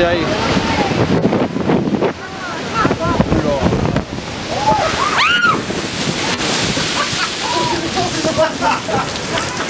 Dai. Yeah!